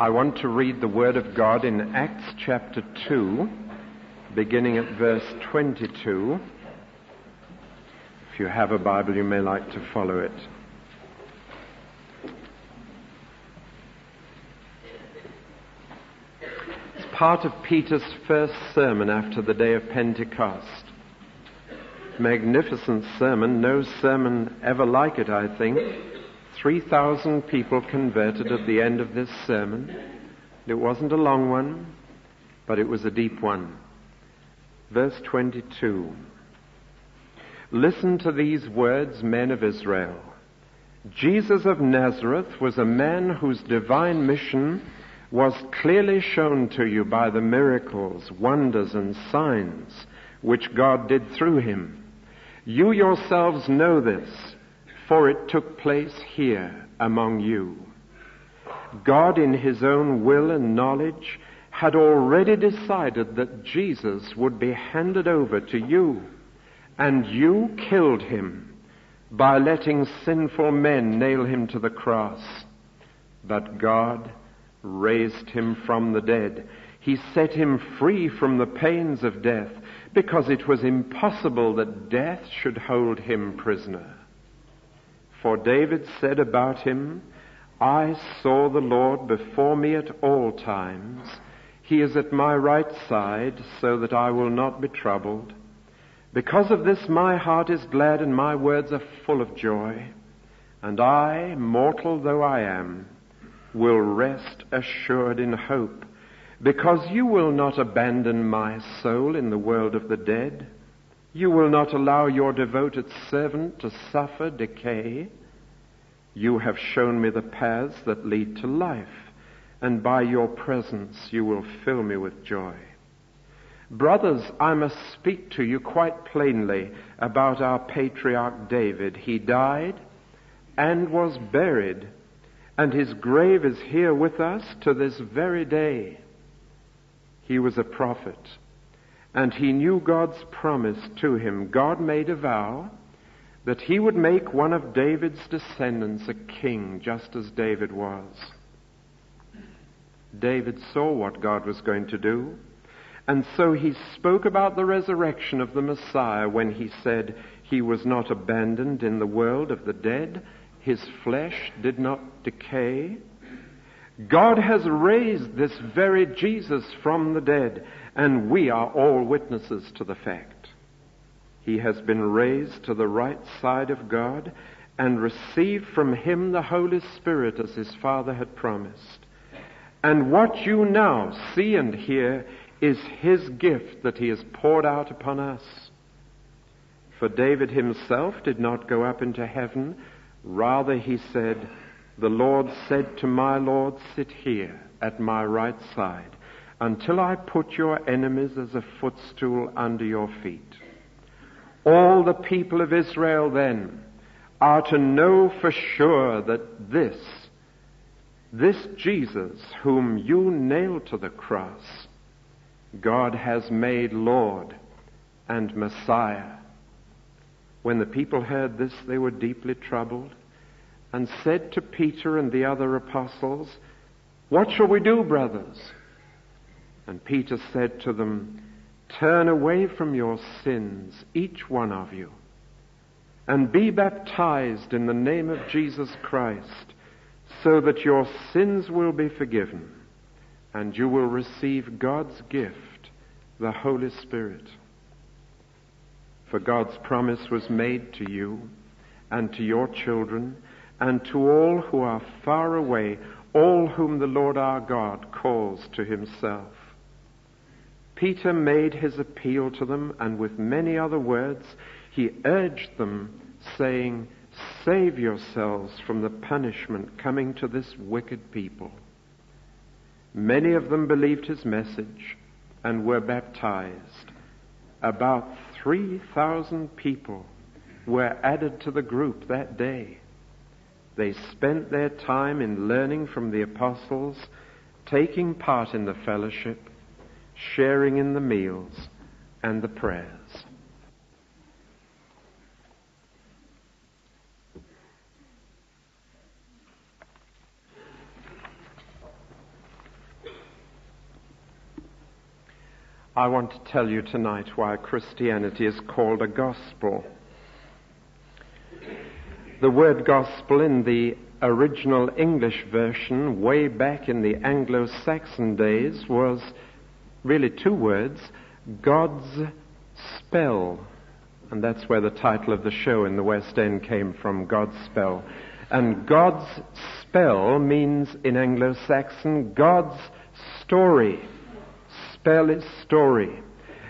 I want to read the Word of God in Acts chapter 2, beginning at verse 22. If you have a Bible, you may like to follow it. It's part of Peter's first sermon after the day of Pentecost. Magnificent sermon, no sermon ever like it, I think. 3,000 people converted at the end of this sermon. It wasn't a long one, but it was a deep one. Verse 22. Listen to these words, men of Israel. Jesus of Nazareth was a man whose divine mission was clearly shown to you by the miracles, wonders, and signs which God did through him. You yourselves know this for it took place here among you. God, in His own will and knowledge, had already decided that Jesus would be handed over to you, and you killed him by letting sinful men nail him to the cross. But God raised him from the dead. He set him free from the pains of death because it was impossible that death should hold him prisoner. For David said about him, I saw the Lord before me at all times. He is at my right side, so that I will not be troubled. Because of this, my heart is glad and my words are full of joy. And I, mortal though I am, will rest assured in hope, because you will not abandon my soul in the world of the dead. You will not allow your devoted servant to suffer decay. You have shown me the paths that lead to life, and by your presence you will fill me with joy. Brothers, I must speak to you quite plainly about our patriarch David. He died and was buried, and his grave is here with us to this very day. He was a prophet and he knew God's promise to him. God made a vow that he would make one of David's descendants a king, just as David was. David saw what God was going to do, and so he spoke about the resurrection of the Messiah when he said he was not abandoned in the world of the dead, his flesh did not decay. God has raised this very Jesus from the dead, and we are all witnesses to the fact. He has been raised to the right side of God and received from him the Holy Spirit as his Father had promised. And what you now see and hear is his gift that he has poured out upon us. For David himself did not go up into heaven, rather he said, The Lord said to my Lord, Sit here at my right side until I put your enemies as a footstool under your feet. All the people of Israel then are to know for sure that this, this Jesus whom you nailed to the cross, God has made Lord and Messiah. When the people heard this, they were deeply troubled and said to Peter and the other apostles, What shall we do, brothers? And Peter said to them, Turn away from your sins, each one of you, and be baptized in the name of Jesus Christ, so that your sins will be forgiven, and you will receive God's gift, the Holy Spirit. For God's promise was made to you, and to your children, and to all who are far away, all whom the Lord our God calls to himself. Peter made his appeal to them, and with many other words, he urged them, saying, Save yourselves from the punishment coming to this wicked people. Many of them believed his message and were baptized. About 3,000 people were added to the group that day. They spent their time in learning from the apostles, taking part in the fellowship, sharing in the meals and the prayers. I want to tell you tonight why Christianity is called a gospel. The word gospel in the original English version, way back in the Anglo Saxon days, was really two words God's spell. And that's where the title of the show in the West End came from God's spell. And God's spell means in Anglo Saxon God's story spell is story.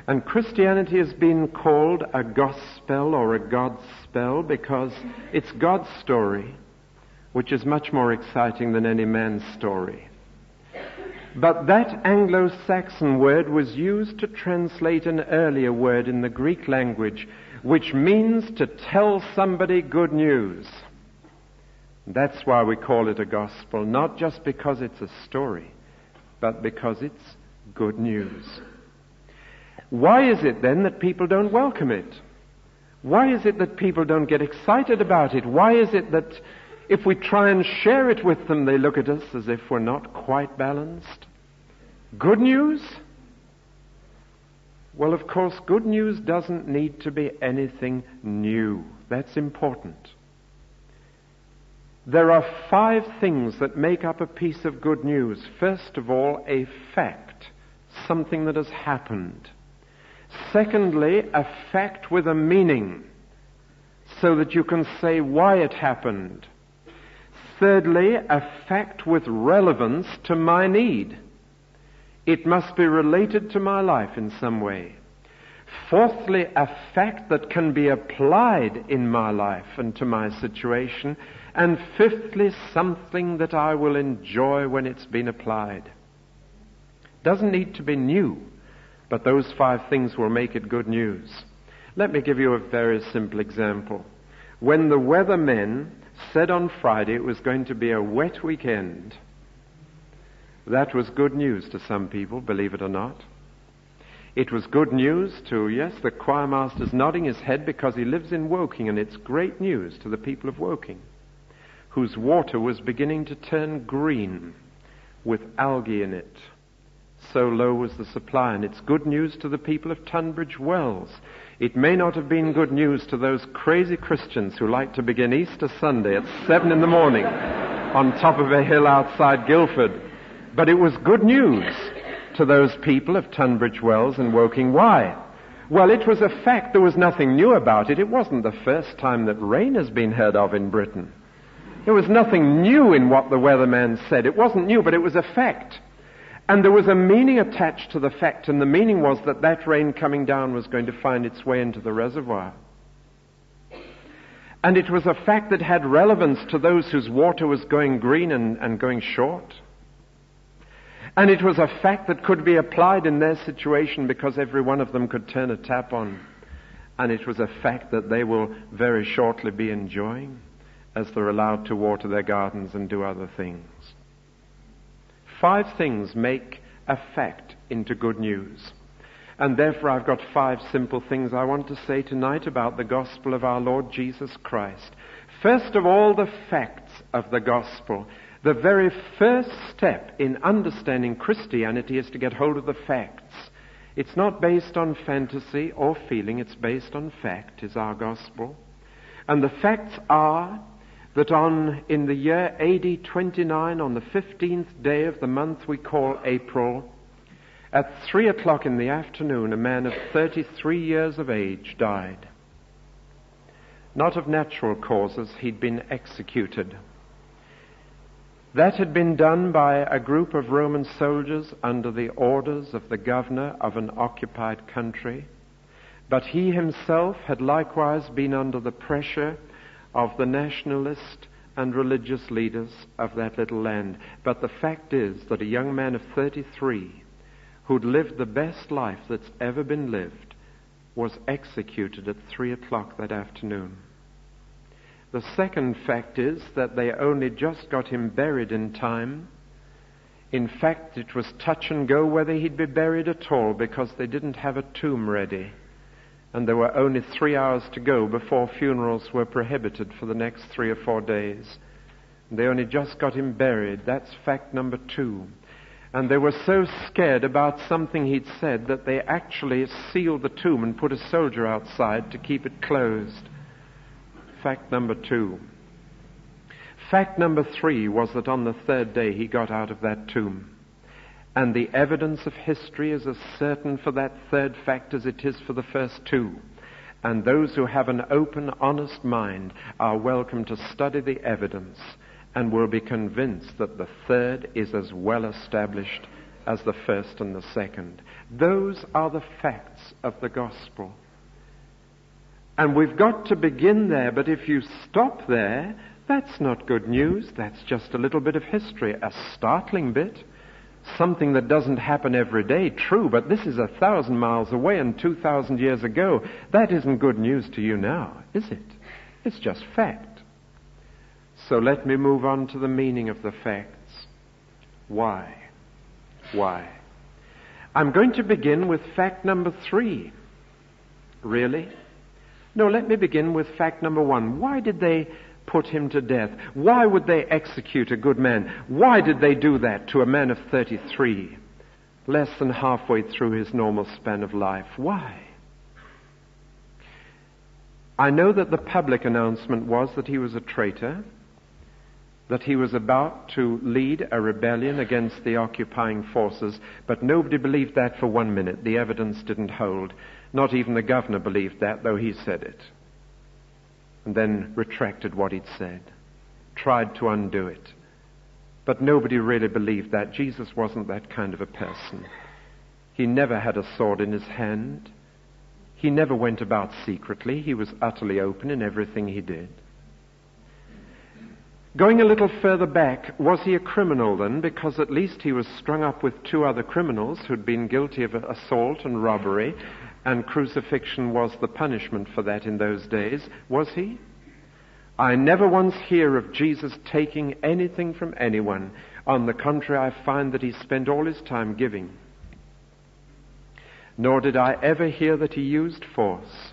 And Christianity has been called a gospel or a God spell because it's God's story, which is much more exciting than any man's story. But that Anglo Saxon word was used to translate an earlier word in the Greek language, which means to tell somebody good news. That's why we call it a gospel, not just because it's a story, but because it's good news. Why is it then that people don't welcome it? Why is it that people don't get excited about it? Why is it that if we try and share it with them, they look at us as if we're not quite balanced? Good news? Well, of course, good news doesn't need to be anything new. That's important. There are five things that make up a piece of good news. First of all, a fact something that has happened. Secondly, a fact with a meaning, so that you can say why it happened. Thirdly, a fact with relevance to my need. It must be related to my life in some way. Fourthly, a fact that can be applied in my life and to my situation. And fifthly, something that I will enjoy when it's been applied. Doesn't need to be new, but those five things will make it good news. Let me give you a very simple example. When the weathermen said on Friday it was going to be a wet weekend, that was good news to some people, believe it or not. It was good news to, yes, the choir master's nodding his head because he lives in Woking, and it's great news to the people of Woking, whose water was beginning to turn green with algae in it so low was the supply. And it's good news to the people of Tunbridge Wells. It may not have been good news to those crazy Christians who like to begin Easter Sunday at 7 in the morning on top of a hill outside Guildford. But it was good news to those people of Tunbridge Wells and Woking. Why? Well, it was a fact. There was nothing new about it. It wasn't the first time that rain has been heard of in Britain. There was nothing new in what the weatherman said. It wasn't new, but it was a fact. And there was a meaning attached to the fact, and the meaning was that that rain coming down was going to find its way into the reservoir. And it was a fact that had relevance to those whose water was going green and, and going short. And it was a fact that could be applied in their situation because every one of them could turn a tap on. And it was a fact that they will very shortly be enjoying as they're allowed to water their gardens and do other things. Five things make a fact into good news. And therefore, I've got five simple things I want to say tonight about the gospel of our Lord Jesus Christ. First of all, the facts of the gospel. The very first step in understanding Christianity is to get hold of the facts. It's not based on fantasy or feeling, it's based on fact, is our gospel. And the facts are that on in the year AD 29, on the 15th day of the month we call April, at three o'clock in the afternoon, a man of 33 years of age died. Not of natural causes, he'd been executed. That had been done by a group of Roman soldiers under the orders of the governor of an occupied country. But he himself had likewise been under the pressure of the nationalist and religious leaders of that little land. But the fact is that a young man of 33 who'd lived the best life that's ever been lived was executed at 3 o'clock that afternoon. The second fact is that they only just got him buried in time. In fact, it was touch and go whether he'd be buried at all because they didn't have a tomb ready and there were only three hours to go before funerals were prohibited for the next three or four days. They only just got him buried. That's fact number two. And they were so scared about something he'd said that they actually sealed the tomb and put a soldier outside to keep it closed. Fact number two. Fact number three was that on the third day he got out of that tomb. And the evidence of history is as certain for that third fact as it is for the first two. And those who have an open, honest mind are welcome to study the evidence and will be convinced that the third is as well established as the first and the second. Those are the facts of the gospel. And we've got to begin there, but if you stop there, that's not good news. That's just a little bit of history, a startling bit. Something that doesn't happen every day, true, but this is a thousand miles away and two thousand years ago. That isn't good news to you now, is it? It's just fact. So let me move on to the meaning of the facts. Why? Why? I'm going to begin with fact number three. Really? No, let me begin with fact number one. Why did they put him to death? Why would they execute a good man? Why did they do that to a man of 33, less than halfway through his normal span of life? Why? I know that the public announcement was that he was a traitor that he was about to lead a rebellion against the occupying forces, but nobody believed that for one minute. The evidence didn't hold. Not even the governor believed that, though he said it. And then retracted what he'd said, tried to undo it. But nobody really believed that. Jesus wasn't that kind of a person. He never had a sword in his hand. He never went about secretly. He was utterly open in everything he did. Going a little further back, was he a criminal then? Because at least he was strung up with two other criminals who'd been guilty of assault and robbery, and crucifixion was the punishment for that in those days. Was he? I never once hear of Jesus taking anything from anyone. On the contrary, I find that he spent all his time giving. Nor did I ever hear that he used force,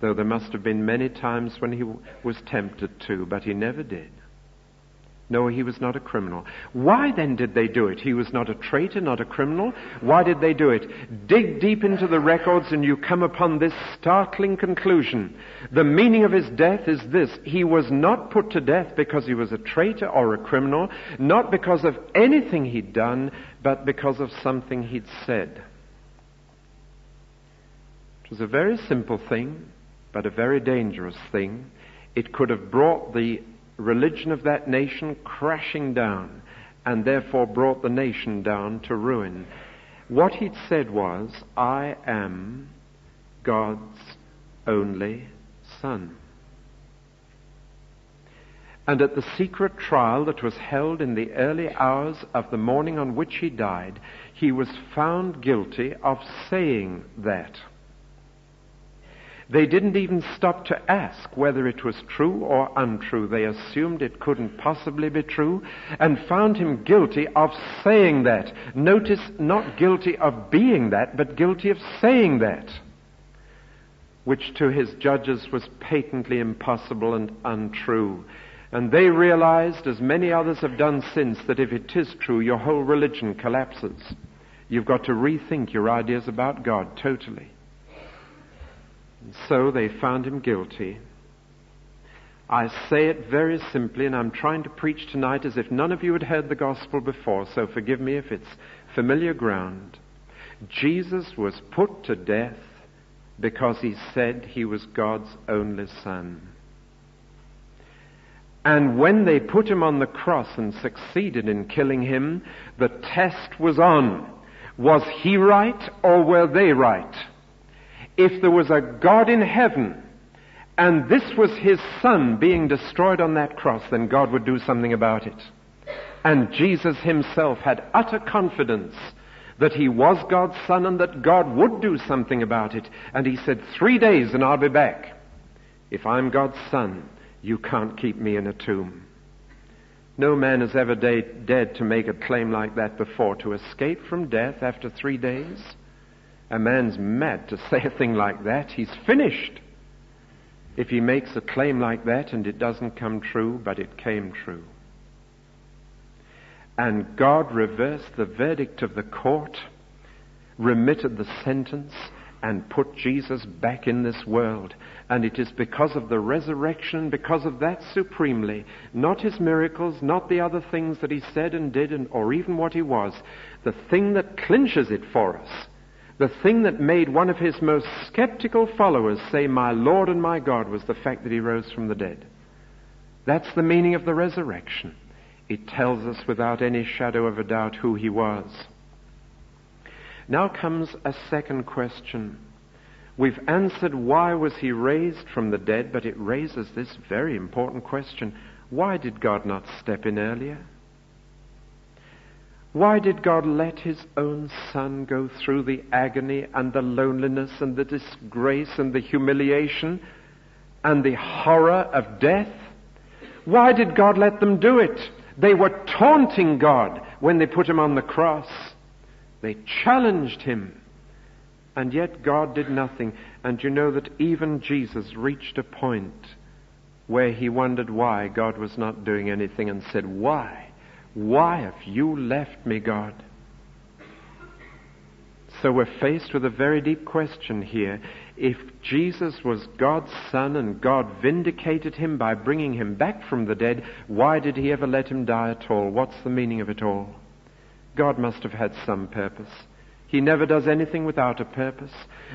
though there must have been many times when he was tempted to, but he never did. No, he was not a criminal. Why then did they do it? He was not a traitor, not a criminal. Why did they do it? Dig deep into the records and you come upon this startling conclusion. The meaning of his death is this. He was not put to death because he was a traitor or a criminal, not because of anything he'd done, but because of something he'd said. It was a very simple thing, but a very dangerous thing. It could have brought the religion of that nation crashing down and therefore brought the nation down to ruin. What he'd said was, I am God's only Son. And at the secret trial that was held in the early hours of the morning on which he died, he was found guilty of saying that. They didn't even stop to ask whether it was true or untrue. They assumed it couldn't possibly be true and found him guilty of saying that. Notice, not guilty of being that, but guilty of saying that, which to his judges was patently impossible and untrue. And they realized, as many others have done since, that if it is true, your whole religion collapses. You've got to rethink your ideas about God totally. And so they found him guilty. I say it very simply, and I'm trying to preach tonight as if none of you had heard the gospel before, so forgive me if it's familiar ground. Jesus was put to death because he said he was God's only Son. And when they put him on the cross and succeeded in killing him, the test was on. Was he right or were they right? If there was a God in heaven and this was his son being destroyed on that cross, then God would do something about it. And Jesus himself had utter confidence that he was God's son and that God would do something about it. And he said, Three days and I'll be back. If I'm God's son, you can't keep me in a tomb. No man has ever dared to make a claim like that before, to escape from death after three days. A man's mad to say a thing like that. He's finished. If he makes a claim like that and it doesn't come true, but it came true. and God reversed the verdict of the court, remitted the sentence, and put Jesus back in this world. And it is because of the resurrection, because of that supremely, not his miracles, not the other things that he said and did, and, or even what he was, the thing that clinches it for us, the thing that made one of his most skeptical followers say, My Lord and my God, was the fact that he rose from the dead. That's the meaning of the resurrection. It tells us without any shadow of a doubt who he was. Now comes a second question. We've answered why was he raised from the dead, but it raises this very important question. Why did God not step in earlier? Why did God let his own son go through the agony and the loneliness and the disgrace and the humiliation and the horror of death? Why did God let them do it? They were taunting God when they put him on the cross. They challenged him. And yet God did nothing. And you know that even Jesus reached a point where he wondered why God was not doing anything and said, Why? Why have you left me, God? So we're faced with a very deep question here. If Jesus was God's Son and God vindicated him by bringing him back from the dead, why did he ever let him die at all? What's the meaning of it all? God must have had some purpose. He never does anything without a purpose.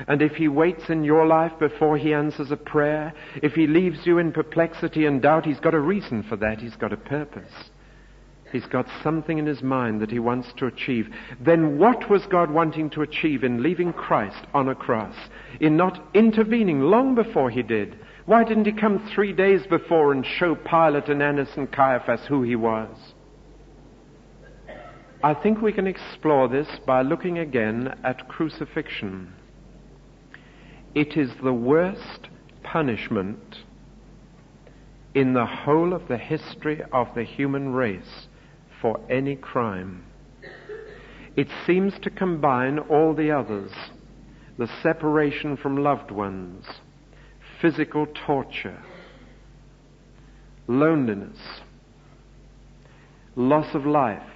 And if He waits in your life before He answers a prayer, if He leaves you in perplexity and doubt, He's got a reason for that. He's got a purpose. He's got something in His mind that He wants to achieve. Then what was God wanting to achieve in leaving Christ on a cross? In not intervening long before He did? Why didn't He come three days before and show Pilate and Annas and Caiaphas who He was? I think we can explore this by looking again at crucifixion. It is the worst punishment in the whole of the history of the human race for any crime. It seems to combine all the others the separation from loved ones, physical torture, loneliness, loss of life,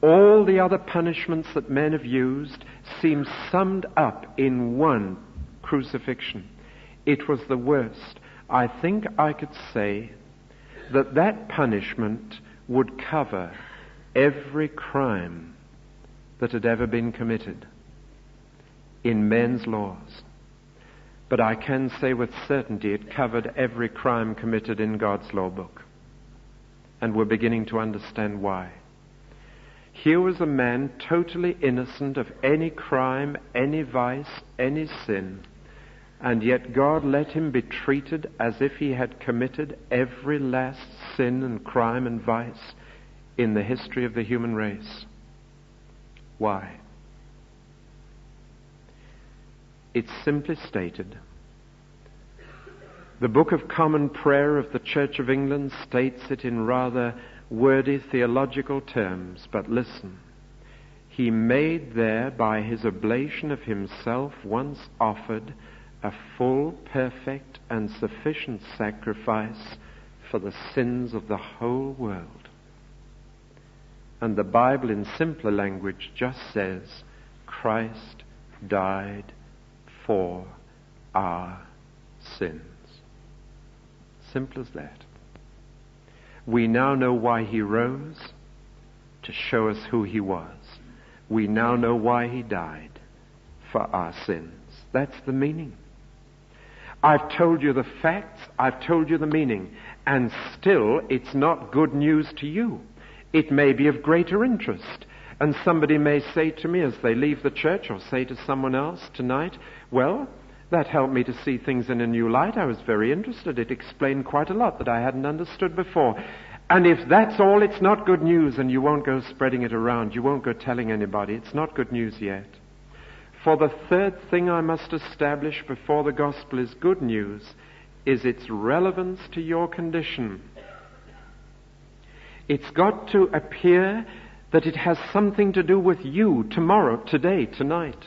all the other punishments that men have used seem summed up in one crucifixion. It was the worst. I think I could say that that punishment would cover every crime that had ever been committed in men's laws. But I can say with certainty it covered every crime committed in God's law book. And we're beginning to understand why. Here was a man totally innocent of any crime, any vice, any sin, and yet God let him be treated as if he had committed every last sin and crime and vice in the history of the human race. Why? It's simply stated. The Book of Common Prayer of the Church of England states it in rather wordy theological terms, but listen. He made there, by his oblation of himself, once offered, a full, perfect, and sufficient sacrifice for the sins of the whole world. And the Bible, in simpler language, just says, Christ died for our sins. Simple as that. We now know why he rose to show us who he was. We now know why he died for our sins. That's the meaning. I've told you the facts, I've told you the meaning, and still it's not good news to you. It may be of greater interest. And somebody may say to me as they leave the church or say to someone else tonight, well, that helped me to see things in a new light. I was very interested. It explained quite a lot that I hadn't understood before. And if that's all, it's not good news, and you won't go spreading it around. You won't go telling anybody. It's not good news yet. For the third thing I must establish before the gospel is good news is its relevance to your condition. It's got to appear that it has something to do with you tomorrow, today, tonight.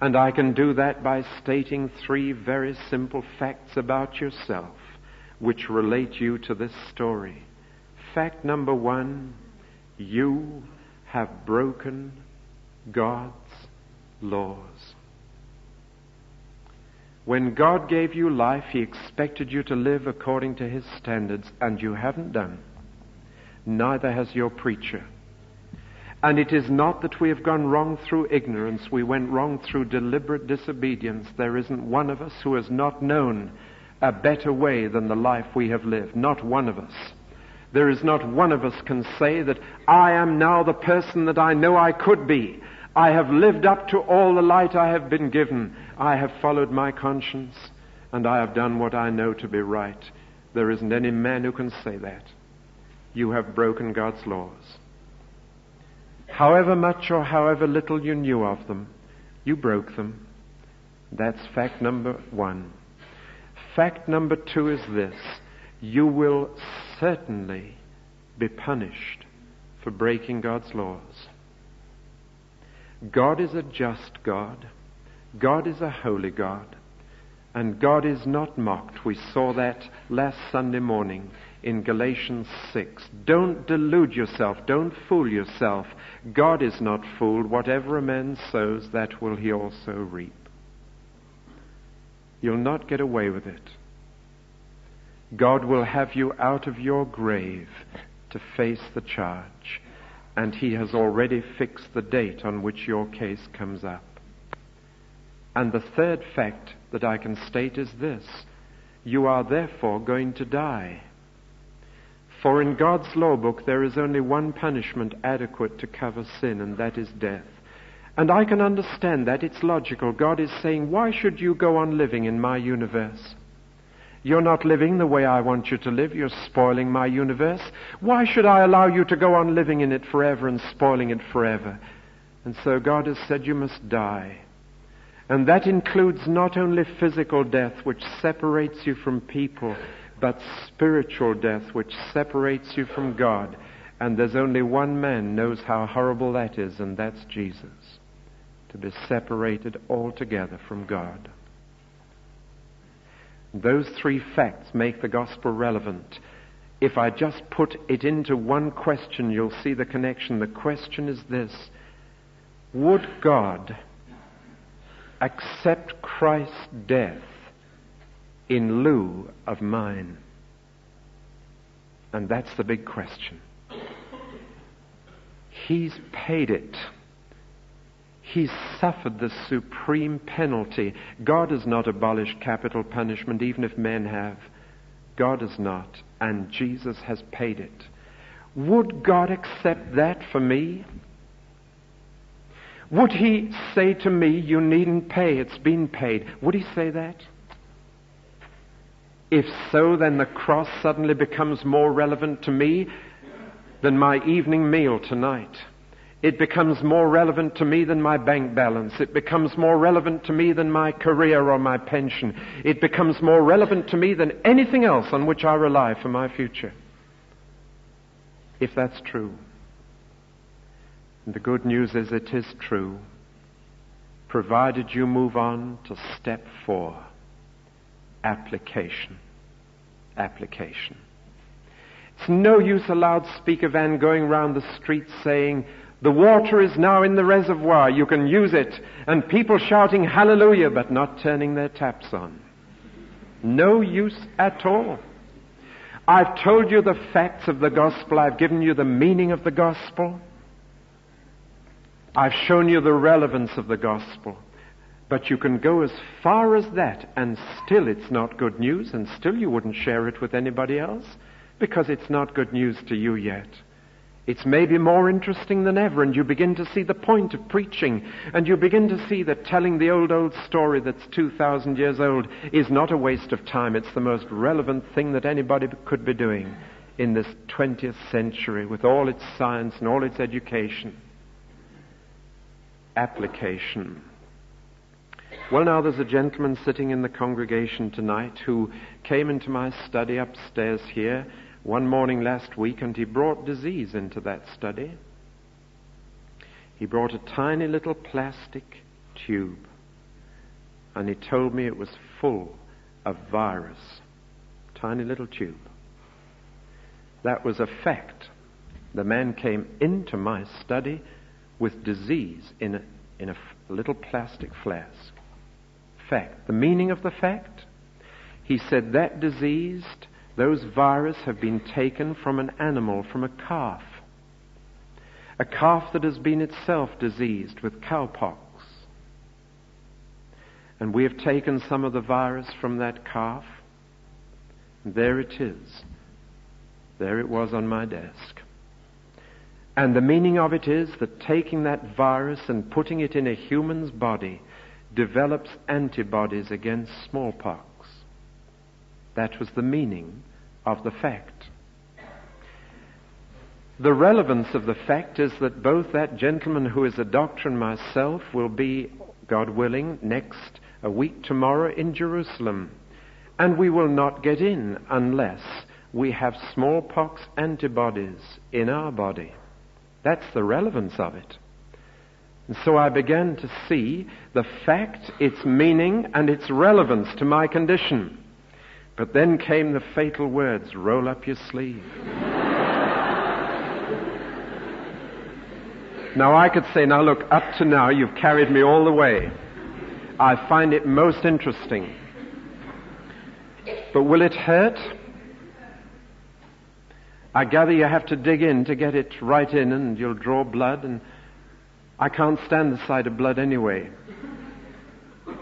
And I can do that by stating three very simple facts about yourself which relate you to this story. Fact number one You have broken God's laws. When God gave you life, He expected you to live according to His standards, and you haven't done. Neither has your preacher. And it is not that we have gone wrong through ignorance. We went wrong through deliberate disobedience. There isn't one of us who has not known a better way than the life we have lived. Not one of us. There is not one of us can say that I am now the person that I know I could be. I have lived up to all the light I have been given. I have followed my conscience and I have done what I know to be right. There isn't any man who can say that. You have broken God's laws. However much or however little you knew of them, you broke them. That's fact number one. Fact number two is this you will certainly be punished for breaking God's laws. God is a just God. God is a holy God. And God is not mocked. We saw that last Sunday morning in Galatians 6. Don't delude yourself. Don't fool yourself. God is not fooled. Whatever a man sows, that will he also reap. You'll not get away with it. God will have you out of your grave to face the charge, and He has already fixed the date on which your case comes up. And the third fact that I can state is this you are therefore going to die. For in God's law book there is only one punishment adequate to cover sin, and that is death. And I can understand that. It's logical. God is saying, Why should you go on living in my universe? You're not living the way I want you to live. You're spoiling my universe. Why should I allow you to go on living in it forever and spoiling it forever? And so God has said you must die. And that includes not only physical death, which separates you from people, but spiritual death, which separates you from God. And there's only one man knows how horrible that is, and that's Jesus. To be separated altogether from God. Those three facts make the gospel relevant. If I just put it into one question, you'll see the connection. The question is this Would God accept Christ's death in lieu of mine? And that's the big question. He's paid it. He's suffered the supreme penalty. God has not abolished capital punishment, even if men have. God has not, and Jesus has paid it. Would God accept that for me? Would He say to me, You needn't pay, it's been paid? Would He say that? If so, then the cross suddenly becomes more relevant to me than my evening meal tonight. It becomes more relevant to me than my bank balance. It becomes more relevant to me than my career or my pension. It becomes more relevant to me than anything else on which I rely for my future. If that's true. And the good news is it is true, provided you move on to step four application. Application. It's no use a loudspeaker van going round the streets saying, the water is now in the reservoir. You can use it. And people shouting hallelujah, but not turning their taps on. No use at all. I've told you the facts of the gospel. I've given you the meaning of the gospel. I've shown you the relevance of the gospel. But you can go as far as that and still it's not good news and still you wouldn't share it with anybody else because it's not good news to you yet. It's maybe more interesting than ever, and you begin to see the point of preaching, and you begin to see that telling the old, old story that's 2,000 years old is not a waste of time. It's the most relevant thing that anybody could be doing in this 20th century with all its science and all its education. Application. Well, now there's a gentleman sitting in the congregation tonight who came into my study upstairs here one morning last week, and he brought disease into that study. He brought a tiny little plastic tube, and he told me it was full of virus. Tiny little tube. That was a fact. The man came into my study with disease in a, in a little plastic flask. Fact. The meaning of the fact? He said that diseased, those virus have been taken from an animal, from a calf. A calf that has been itself diseased with cowpox. And we have taken some of the virus from that calf. And there it is. There it was on my desk. And the meaning of it is that taking that virus and putting it in a human's body develops antibodies against smallpox. That was the meaning of the fact. The relevance of the fact is that both that gentleman who is a doctor and myself will be, God willing, next a week tomorrow in Jerusalem. And we will not get in unless we have smallpox antibodies in our body. That's the relevance of it. And so I began to see the fact, its meaning, and its relevance to my condition. But then came the fatal words roll up your sleeve. now I could say, now look, up to now you've carried me all the way. I find it most interesting. But will it hurt? I gather you have to dig in to get it right in and you'll draw blood and I can't stand the sight of blood anyway.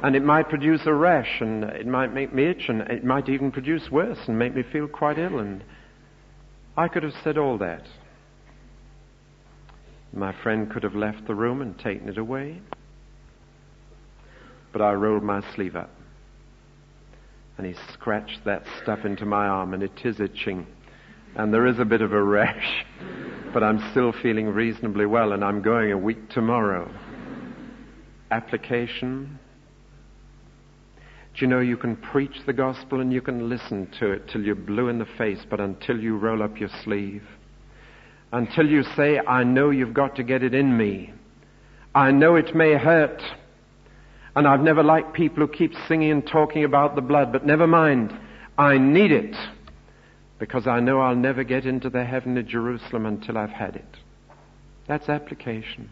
And it might produce a rash and it might make me itch and it might even produce worse and make me feel quite ill and I could have said all that. My friend could have left the room and taken it away. But I rolled my sleeve up. And he scratched that stuff into my arm and it is itching and there is a bit of a rash, but I'm still feeling reasonably well, and I'm going a week tomorrow. Application. Do you know you can preach the gospel and you can listen to it till you're blue in the face, but until you roll up your sleeve, until you say, I know you've got to get it in me, I know it may hurt, and I've never liked people who keep singing and talking about the blood, but never mind, I need it because I know I'll never get into the heavenly Jerusalem until I've had it. That's application.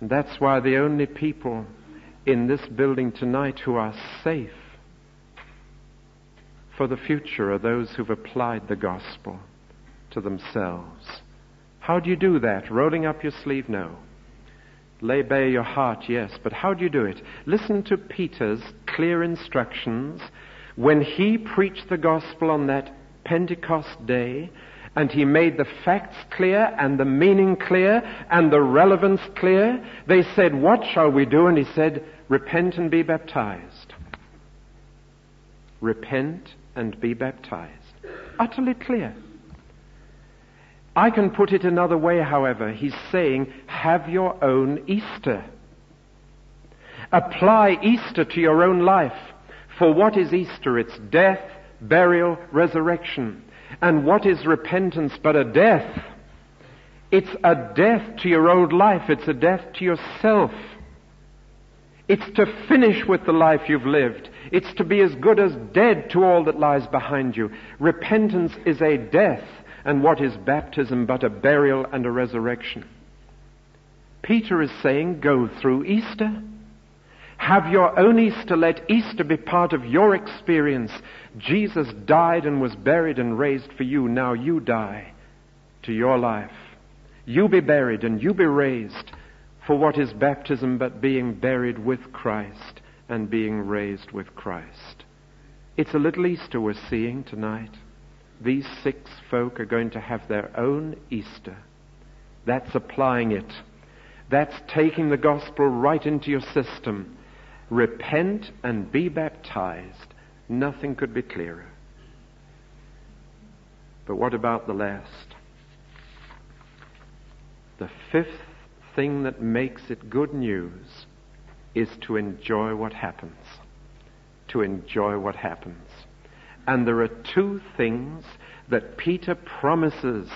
And that's why the only people in this building tonight who are safe for the future are those who've applied the gospel to themselves. How do you do that? Rolling up your sleeve? No. Lay bare your heart? Yes. But how do you do it? Listen to Peter's clear instructions when he preached the gospel on that Pentecost day, and he made the facts clear and the meaning clear and the relevance clear, they said, What shall we do? And he said, Repent and be baptized. Repent and be baptized. Utterly clear. I can put it another way, however. He's saying, Have your own Easter. Apply Easter to your own life. For what is Easter? It's death, burial, resurrection. And what is repentance but a death? It's a death to your old life. It's a death to yourself. It's to finish with the life you've lived. It's to be as good as dead to all that lies behind you. Repentance is a death. And what is baptism but a burial and a resurrection? Peter is saying, go through Easter. Have your own Easter. Let Easter be part of your experience. Jesus died and was buried and raised for you. Now you die to your life. You be buried and you be raised. For what is baptism but being buried with Christ and being raised with Christ? It's a little Easter we're seeing tonight. These six folk are going to have their own Easter. That's applying it. That's taking the gospel right into your system Repent and be baptized. Nothing could be clearer. But what about the last? The fifth thing that makes it good news is to enjoy what happens. To enjoy what happens. And there are two things that Peter promises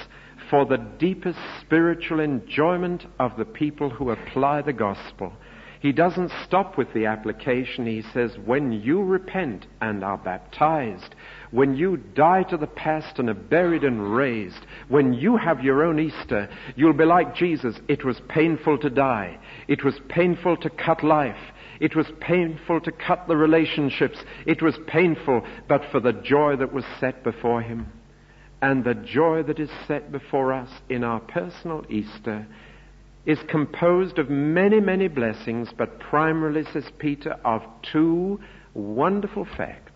for the deepest spiritual enjoyment of the people who apply the gospel. He doesn't stop with the application. He says, when you repent and are baptized, when you die to the past and are buried and raised, when you have your own Easter, you'll be like Jesus. It was painful to die. It was painful to cut life. It was painful to cut the relationships. It was painful, but for the joy that was set before him. And the joy that is set before us in our personal Easter is composed of many, many blessings, but primarily, says Peter, of two wonderful facts.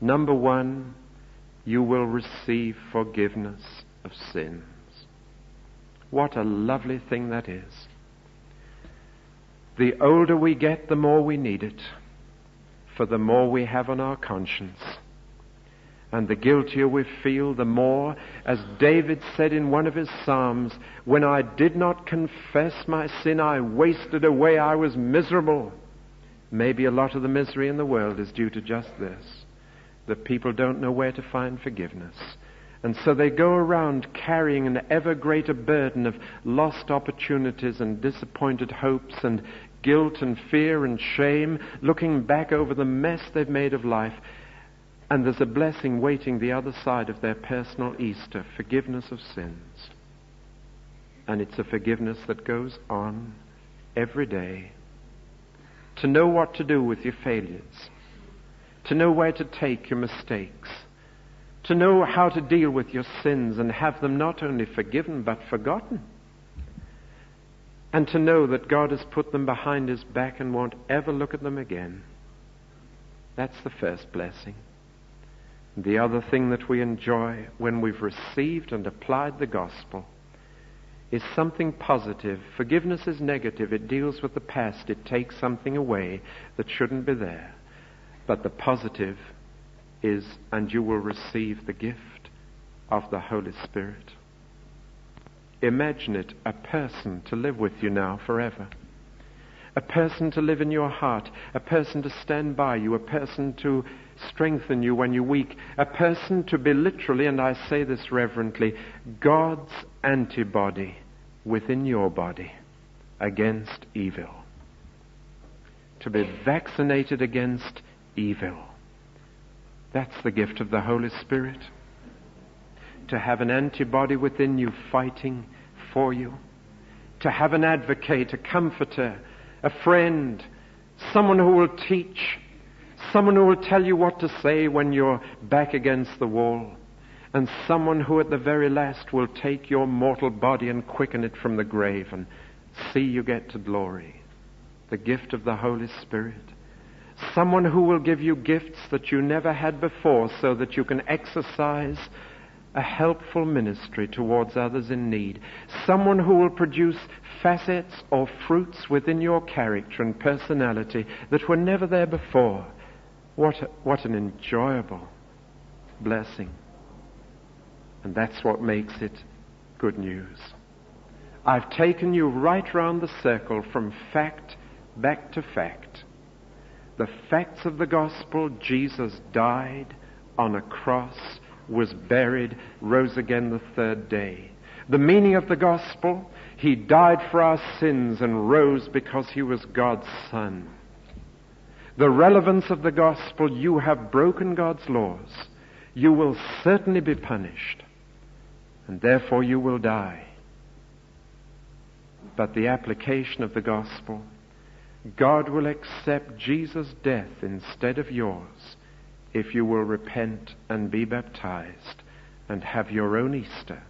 Number one, you will receive forgiveness of sins. What a lovely thing that is. The older we get, the more we need it, for the more we have on our conscience. And the guiltier we feel, the more, as David said in one of his Psalms, when I did not confess my sin, I wasted away, I was miserable. Maybe a lot of the misery in the world is due to just this that people don't know where to find forgiveness. And so they go around carrying an ever greater burden of lost opportunities and disappointed hopes and guilt and fear and shame, looking back over the mess they've made of life. And there's a blessing waiting the other side of their personal Easter forgiveness of sins. And it's a forgiveness that goes on every day. To know what to do with your failures, to know where to take your mistakes to know how to deal with your sins and have them not only forgiven but forgotten. And to know that God has put them behind his back and won't ever look at them again. That's the first blessing. The other thing that we enjoy when we've received and applied the gospel is something positive. Forgiveness is negative. It deals with the past. It takes something away that shouldn't be there. But the positive is, and you will receive the gift of the Holy Spirit. Imagine it a person to live with you now forever. A person to live in your heart, a person to stand by you, a person to strengthen you when you're weak, a person to be literally, and I say this reverently, God's antibody within your body against evil. To be vaccinated against evil. That's the gift of the Holy Spirit. To have an antibody within you fighting for you. To have an advocate, a comforter, a friend, someone who will teach, someone who will tell you what to say when you're back against the wall, and someone who at the very last will take your mortal body and quicken it from the grave and see you get to glory. The gift of the Holy Spirit. Someone who will give you gifts that you never had before so that you can exercise a helpful ministry towards others in need. Someone who will produce facets or fruits within your character and personality that were never there before. What, what an enjoyable blessing. And that's what makes it good news. I've taken you right round the circle from fact back to fact the facts of the gospel Jesus died on a cross, was buried, rose again the third day. The meaning of the gospel, he died for our sins and rose because he was God's Son. The relevance of the gospel, you have broken God's laws. You will certainly be punished, and therefore you will die. But the application of the gospel, God will accept Jesus' death instead of yours if you will repent and be baptized and have your own Easter.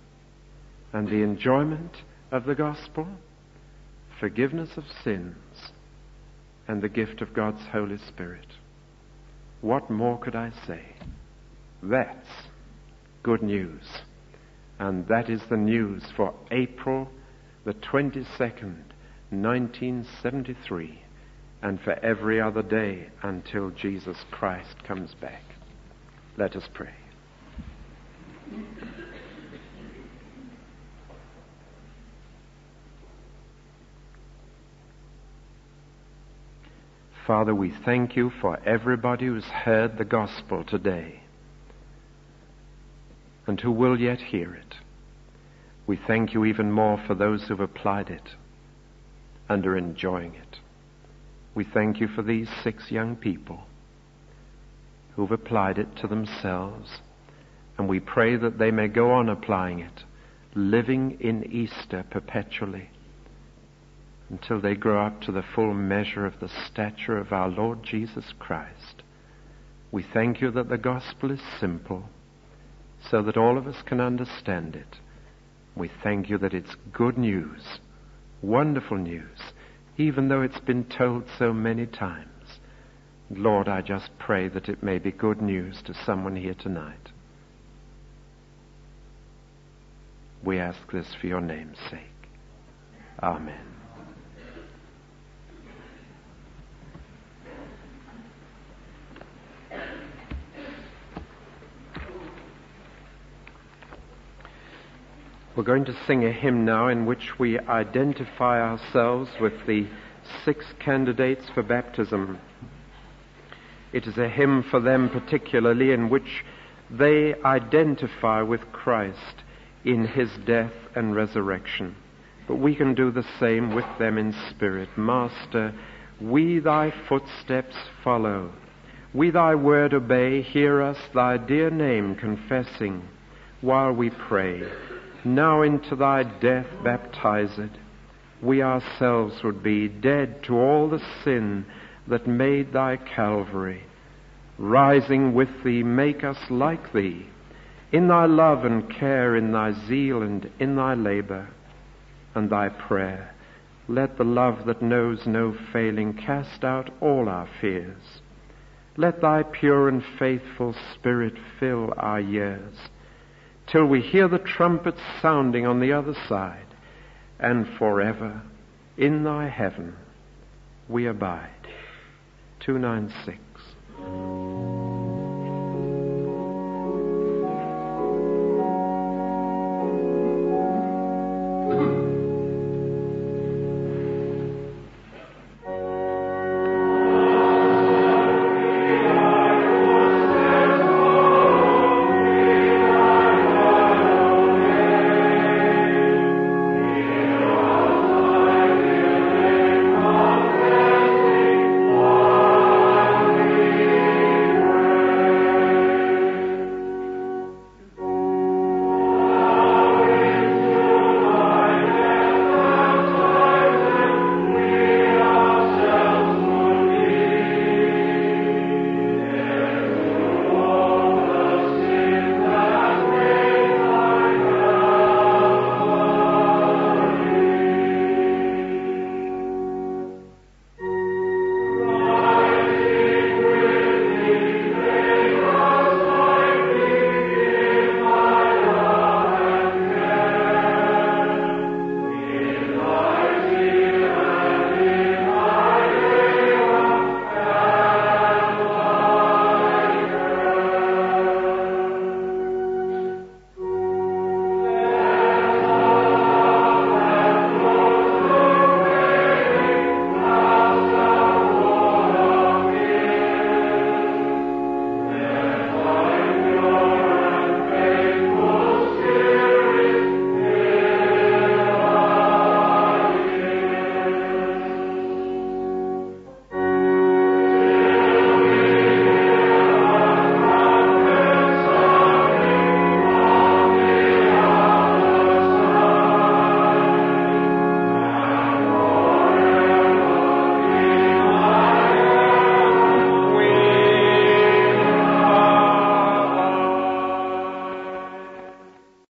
And the enjoyment of the gospel, forgiveness of sins, and the gift of God's Holy Spirit. What more could I say? That's good news. And that is the news for April the 22nd, 1973 and for every other day until Jesus Christ comes back. Let us pray. Father, we thank you for everybody who's heard the gospel today and who will yet hear it. We thank you even more for those who've applied it. and are enjoying it. We thank you for these six young people who've applied it to themselves, and we pray that they may go on applying it, living in Easter perpetually until they grow up to the full measure of the stature of our Lord Jesus Christ. We thank you that the gospel is simple so that all of us can understand it. We thank you that it's good news, wonderful news, even though it's been told so many times. Lord, I just pray that it may be good news to someone here tonight. We ask this for your name's sake. Amen. We're going to sing a hymn now in which we identify ourselves with the six candidates for baptism. It is a hymn for them particularly in which they identify with Christ in his death and resurrection. But we can do the same with them in spirit. Master, we thy footsteps follow. We thy word obey. Hear us thy dear name confessing while we pray now into thy death baptized, we ourselves would be dead to all the sin that made thy Calvary. Rising with thee, make us like thee, in thy love and care, in thy zeal and in thy labor and thy prayer. Let the love that knows no failing cast out all our fears. Let thy pure and faithful Spirit fill our years till we hear the trumpet sounding on the other side, and forever in thy heaven we abide. 296.